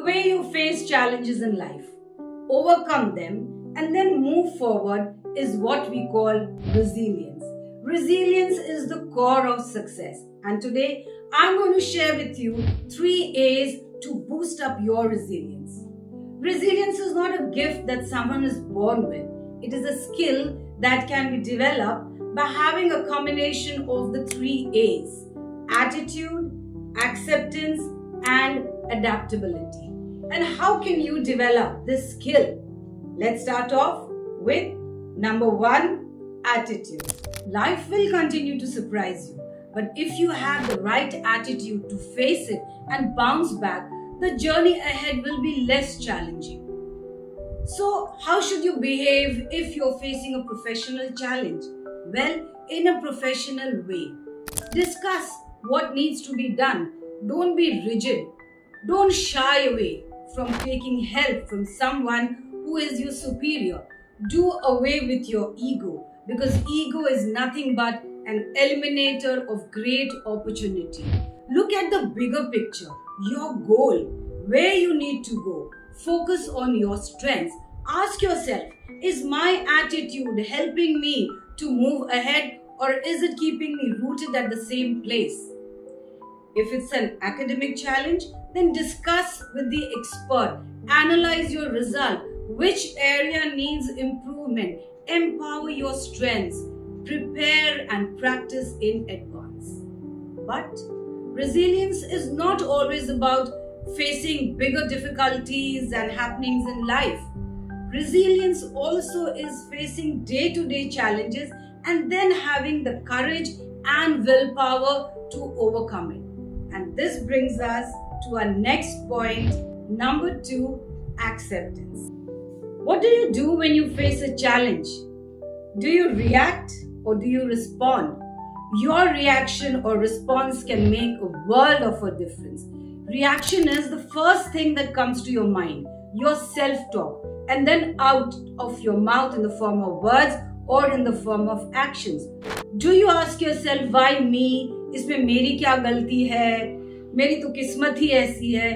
way you face challenges in life, overcome them, and then move forward is what we call resilience. Resilience is the core of success. And today I'm going to share with you three A's to boost up your resilience. Resilience is not a gift that someone is born with. It is a skill that can be developed by having a combination of the three A's attitude, acceptance, and adaptability. And how can you develop this skill? Let's start off with number one attitude. Life will continue to surprise you, but if you have the right attitude to face it and bounce back, the journey ahead will be less challenging. So, how should you behave if you're facing a professional challenge? Well, in a professional way. Discuss what needs to be done. Don't be rigid. Don't shy away from taking help from someone who is your superior. Do away with your ego because ego is nothing but an eliminator of great opportunity. Look at the bigger picture, your goal, where you need to go. Focus on your strengths. Ask yourself, is my attitude helping me to move ahead or is it keeping me rooted at the same place? If it's an academic challenge, then discuss with the expert. Analyze your result. Which area needs improvement? Empower your strengths. Prepare and practice in advance. But resilience is not always about facing bigger difficulties and happenings in life. Resilience also is facing day to day challenges and then having the courage and willpower to overcome it. And this brings us to our next point, number two acceptance. What do you do when you face a challenge? Do you react or do you respond? Your reaction or response can make a world of a difference. Reaction is the first thing that comes to your mind, your self talk, and then out of your mouth in the form of words or in the form of actions. Do you ask yourself, why me? इसमें मेरी क्या गलती है मेरी तो किस्मत ही ऐसी है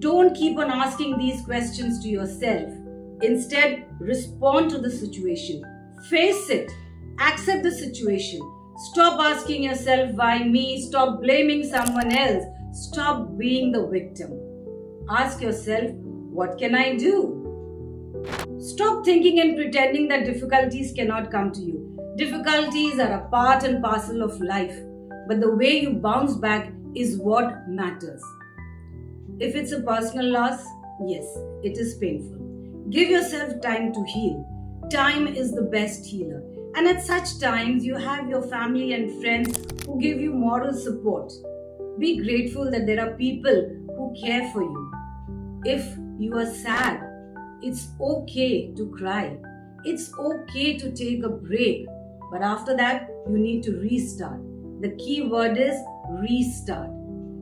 Don't keep on asking these questions to yourself. Instead, respond to the situation. Face it. Accept the situation. Stop asking yourself, why me? Stop blaming someone else. Stop being the victim. Ask yourself, what can I do? Stop thinking and pretending that difficulties cannot come to you. Difficulties are a part and parcel of life, but the way you bounce back is what matters. If it's a personal loss, yes, it is painful. Give yourself time to heal. Time is the best healer. And at such times, you have your family and friends who give you moral support. Be grateful that there are people who care for you. If you are sad, it's okay to cry. It's okay to take a break. But after that, you need to restart. The key word is restart.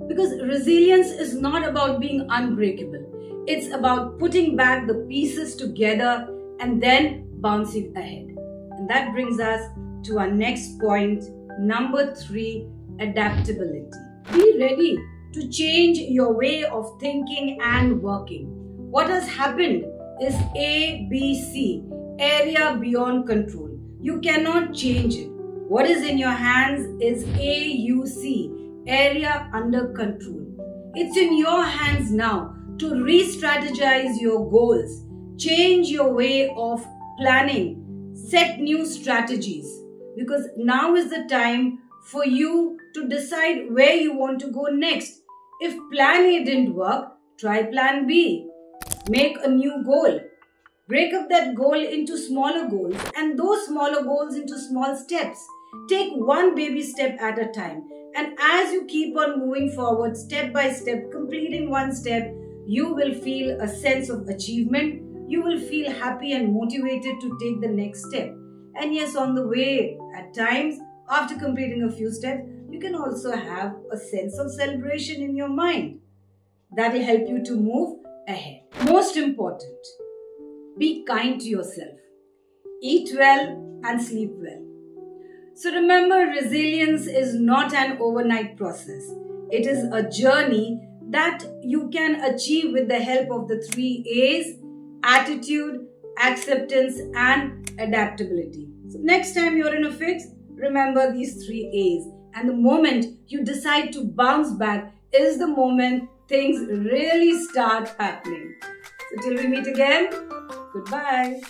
Because resilience is not about being unbreakable, it's about putting back the pieces together and then bouncing ahead. And that brings us to our next point, number three adaptability. Be ready to change your way of thinking and working. What has happened is ABC, area beyond control. You cannot change it. What is in your hands is AUC, area under control. It's in your hands now to re strategize your goals, change your way of planning, set new strategies. Because now is the time for you to decide where you want to go next. If plan A didn't work, try plan B. Make a new goal. Break up that goal into smaller goals and those smaller goals into small steps. Take one baby step at a time and as you keep on moving forward, step by step, completing one step, you will feel a sense of achievement. You will feel happy and motivated to take the next step. And yes, on the way, at times, after completing a few steps, you can also have a sense of celebration in your mind. That will help you to move ahead. Most important, be kind to yourself. Eat well and sleep well. So remember, resilience is not an overnight process. It is a journey that you can achieve with the help of the three A's attitude, acceptance, and adaptability. So, next time you're in a fix, remember these three A's. And the moment you decide to bounce back is the moment things really start happening. So, till we meet again, goodbye.